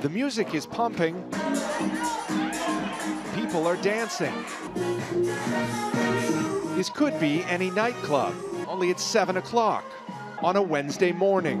The music is pumping. People are dancing. This could be any nightclub, only it's 7 o'clock on a Wednesday morning.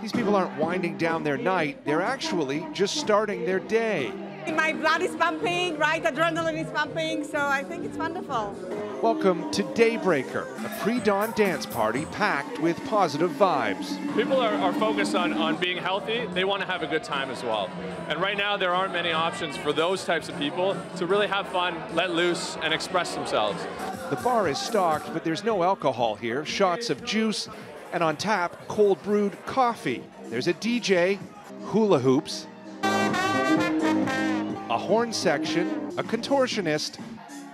These people aren't winding down their night, they're actually just starting their day. My blood is pumping, right? Adrenaline is pumping, so I think it's wonderful. Welcome to Daybreaker, a pre dawn dance party packed with positive vibes. People are, are focused on, on being healthy. They want to have a good time as well. And right now, there aren't many options for those types of people to really have fun, let loose, and express themselves. The bar is stocked, but there's no alcohol here. Shots of juice, and on tap, cold brewed coffee. There's a DJ, hula hoops, a horn section, a contortionist,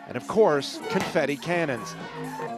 and of course, confetti cannons.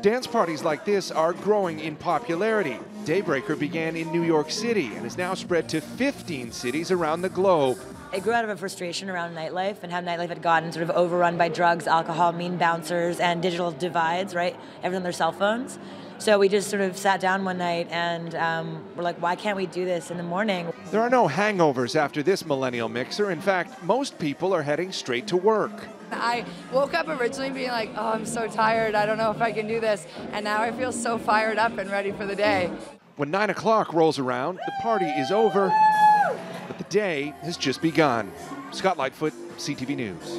Dance parties like this are growing in popularity. Daybreaker began in New York City and is now spread to 15 cities around the globe. It grew out of a frustration around nightlife and how nightlife had gotten sort of overrun by drugs, alcohol, mean bouncers, and digital divides, right? Everyone on their cell phones. So we just sort of sat down one night and um, we're like, why can't we do this in the morning? There are no hangovers after this millennial mixer. In fact, most people are heading straight to work. I woke up originally being like, oh, I'm so tired. I don't know if I can do this. And now I feel so fired up and ready for the day. When 9 o'clock rolls around, the party is over, but the day has just begun. Scott Lightfoot, CTV News.